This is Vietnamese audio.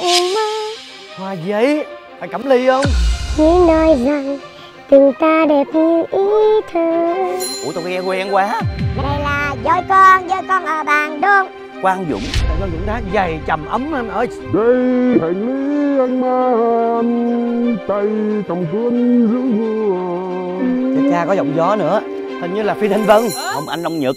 gì giấy phải cẩm ly không? Nghĩ nói rằng tình ta đẹp như ý thơ. Ủa tao nghe quen quá. Đây là voi con, voi con ở bàn đôn. Quang dũng. Tại Quang Dũng đá dày trầm ấm anh ơi. Đây hành lý anh mang tay cầm cuốn giữ mưa cha cha có giọng gió nữa. Hình như là phi thanh vân. Không anh ông nhật.